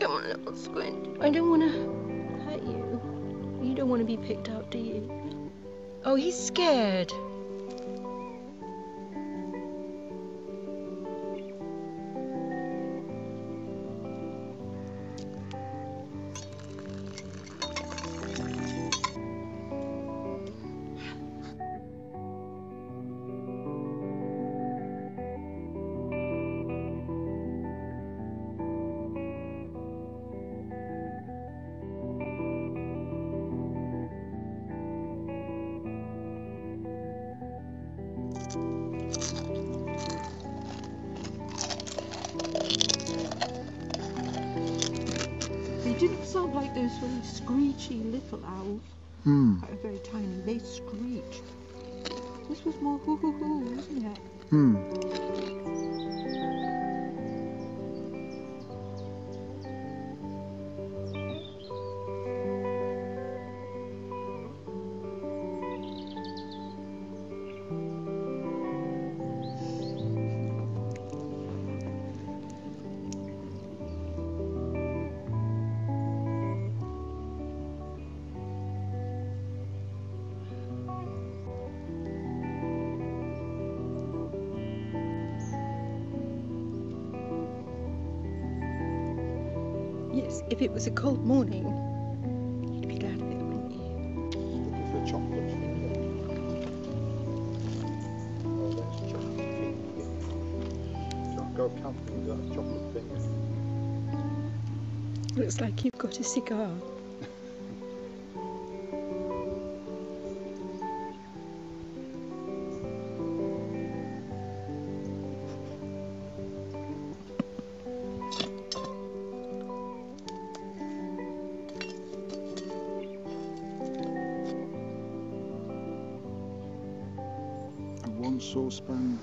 Come on, little squint. I don't want to hurt you. You don't want to be picked up, do you? Oh, he's scared. They didn't sound like those very screechy little owls. Hmm. Very tiny. They screeched. This was more hoo hoo hoo, wasn't it? Hmm. Yes, if it was a cold morning, you'd be glad of it, wouldn't you? Looking for a chocolate finger. Oh, chocolate finger. Go camping chocolate finger. Looks like you've got a cigar. And